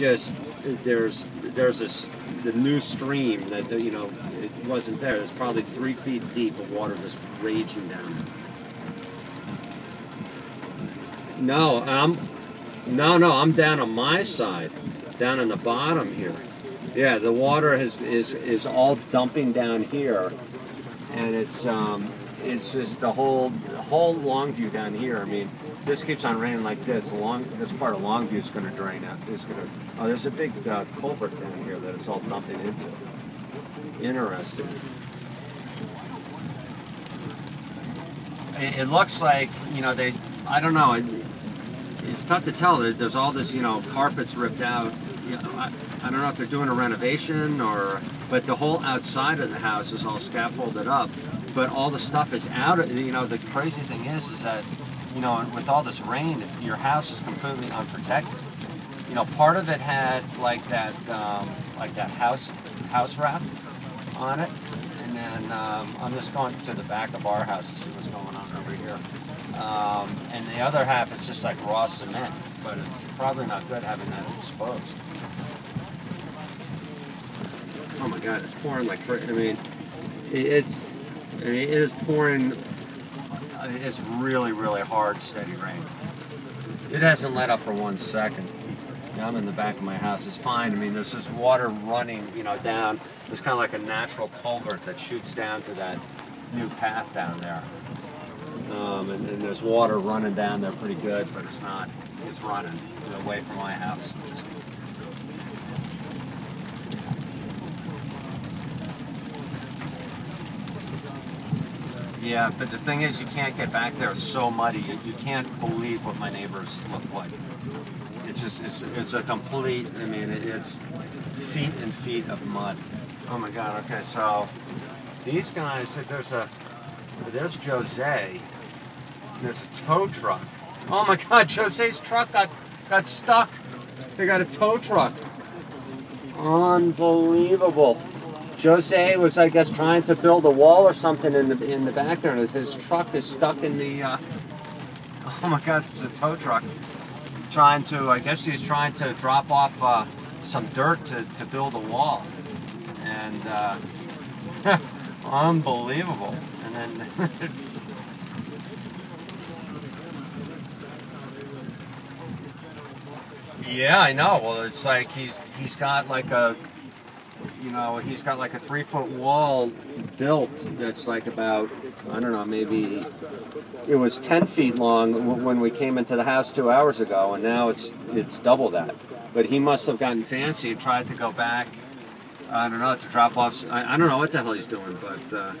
it's just there's there's this the new stream that you know it wasn't there. There's probably three feet deep of water just raging down. No, I'm no no I'm down on my side, down on the bottom here. Yeah, the water is is is all dumping down here, and it's um it's just the whole the whole Longview down here. I mean, this keeps on raining like this. Long this part of Longview is going to drain out. It's going to. Oh, there's a big uh, culvert down here that it's all dumping into. Interesting. It, it looks like you know they. I don't know. It, it's tough to tell. There, there's all this you know carpets ripped out. You know, I, I don't know if they're doing a renovation or, but the whole outside of the house is all scaffolded up. But all the stuff is out. Of, you know, the crazy thing is, is that, you know, with all this rain, if your house is completely unprotected, you know, part of it had like that, um, like that house house wrap on it, and then um, I'm just going to the back of our house to see what's going on over here. Um, and the other half is just like raw cement, but it's probably not good having that exposed. Oh my God, it's pouring like I mean, it's I mean, it is pouring. It's really, really hard, steady rain. It hasn't let up for one second. I'm in the back of my house. It's fine. I mean, there's this water running, you know, down. It's kind of like a natural culvert that shoots down to that new path down there. Um, and, and, there's water running down there pretty good, but it's not. It's running away from my house, Yeah, but the thing is, you can't get back there. It's so muddy. You, can't believe what my neighbors look like. It's just, it's, it's a complete, I mean, it, it's feet and feet of mud. Oh my God, okay, so these guys, there's a, there's Jose, there's a tow truck. Oh my God, Jose's truck got, got stuck. They got a tow truck. Unbelievable. Jose was, I guess, trying to build a wall or something in the in the back there, and his truck is stuck in the. Uh, oh my God! It's a tow truck. Trying to, I guess he's trying to drop off uh, some dirt to, to build a wall, and uh, unbelievable. And then. yeah, I know. Well, it's like he's he's got like a you know, he's got like a three foot wall built that's like about, I don't know, maybe it was 10 feet long when we came into the house two hours ago, and now it's it's double that. But he must have gotten fancy and tried to go back, I don't know, to drop off. I, I don't know what the hell he's doing, but. Uh,